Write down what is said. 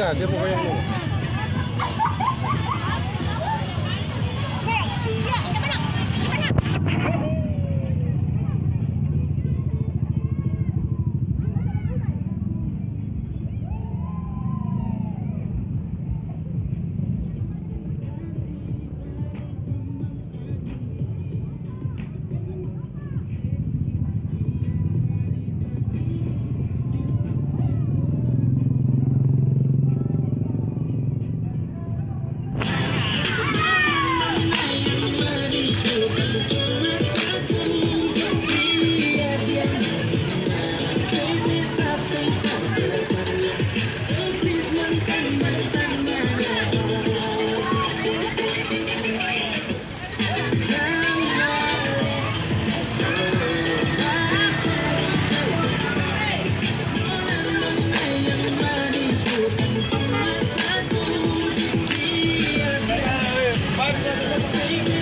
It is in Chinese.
的，这不会用。Thank you.